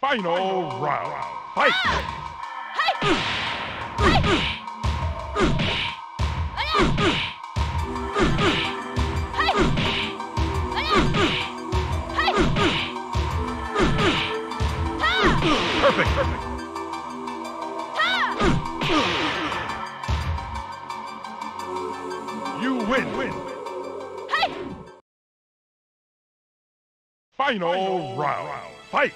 Final round. Fight! Perfect. Perfect. You win. Win. Final round. Fight.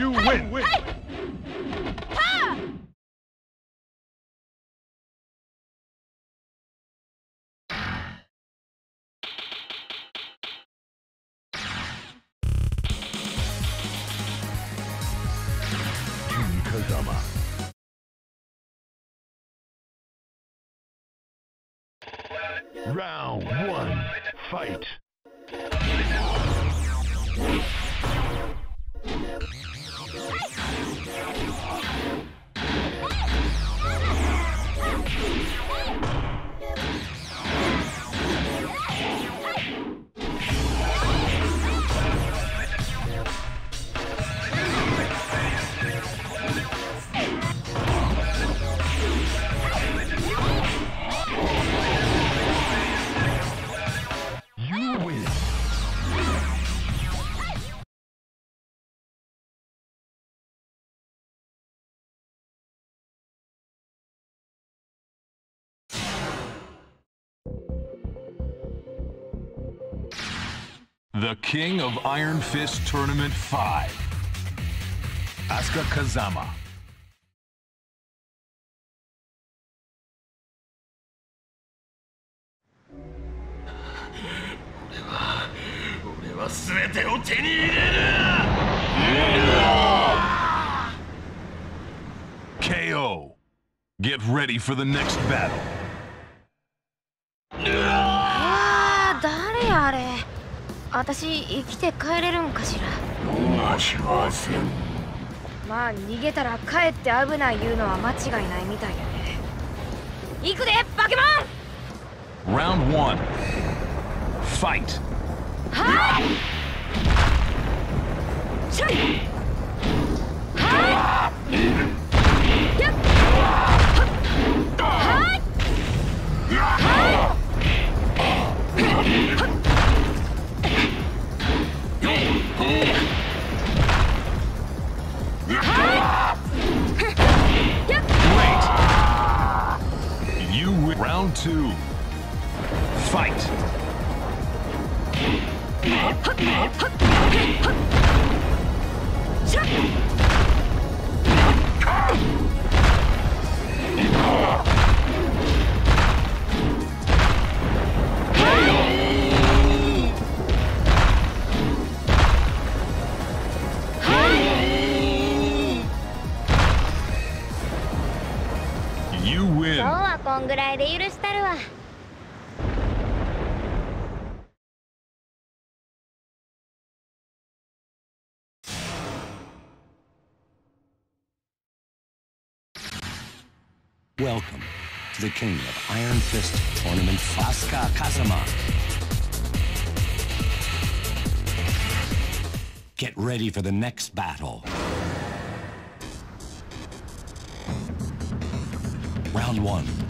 You win. Win. King Kazama. Round one. Fight. the King of Iron Fist Tournament 5, Asuka Kazama. KO. Get ready for the next battle. 私生きて帰れるんかしら？逃しはせん。まあ逃げたら帰って危ない言うのは間違いないみたいやね。行くでバケモン！Round 1. Fight. はいしょい！はいやっはい Great. 2. Fight. こんぐらいで許したるわ Welcome to the King of Iron Fist Tournament Asuka Kazama. Get ready for the next battle. Round one.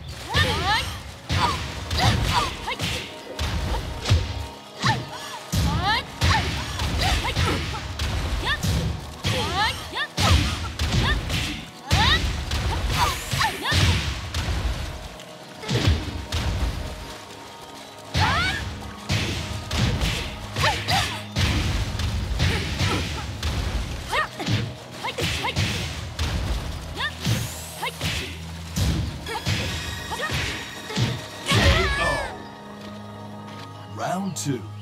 Two.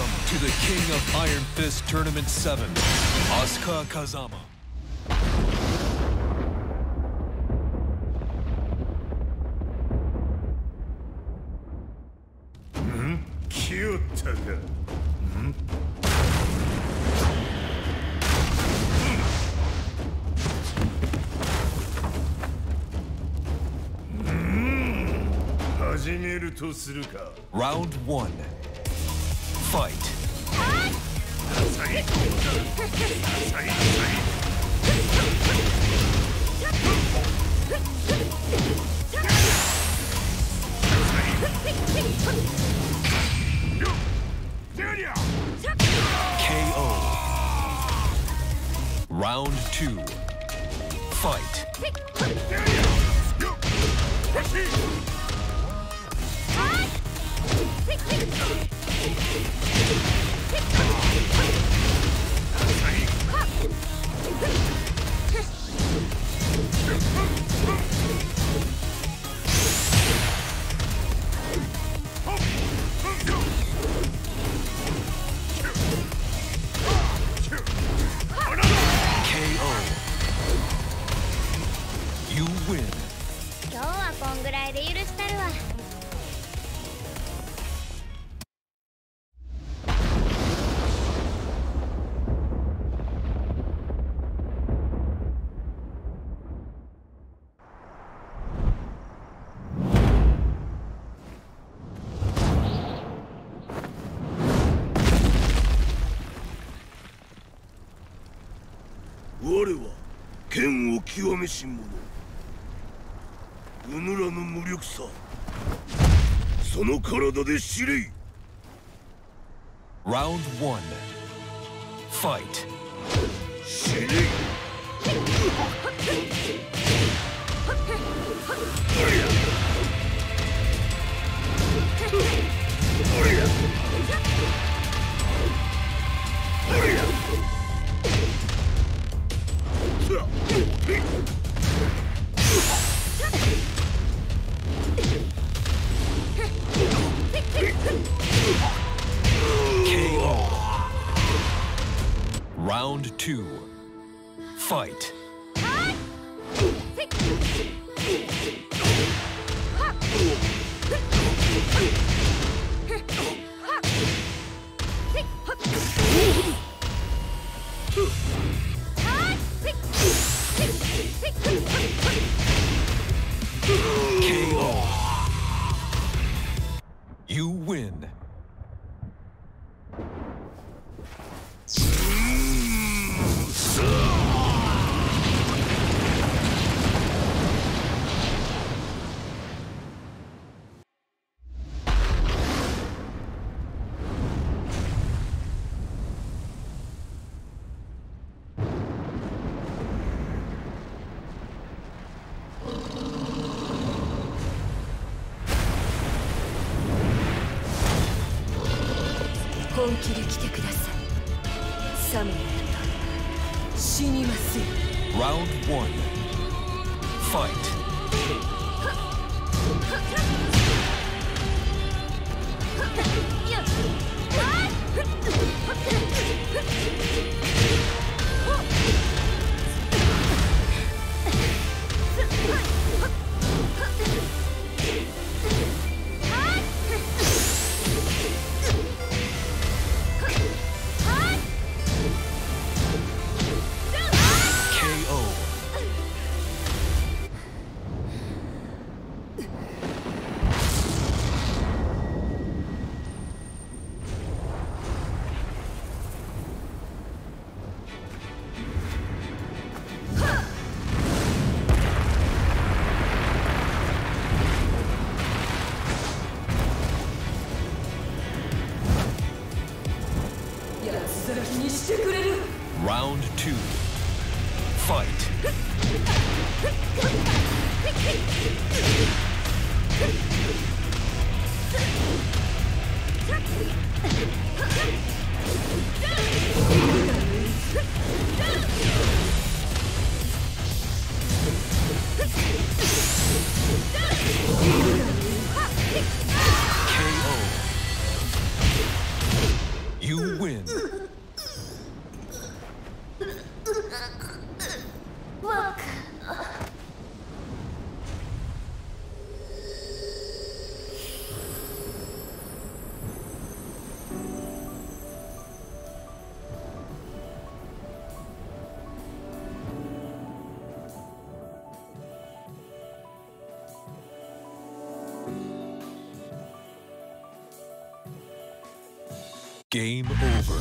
Welcome to the King of Iron Fist Tournament 7, Asuka Kazama. Hmm? Cute. Hmm? Round 1. Round 2. 今日はこんぐらいで許したるわ。我は剣を極めし者うぬらの無力さ。その体で知れ。Round 1 Fight. 死ね Round two. Fight. You win. Over.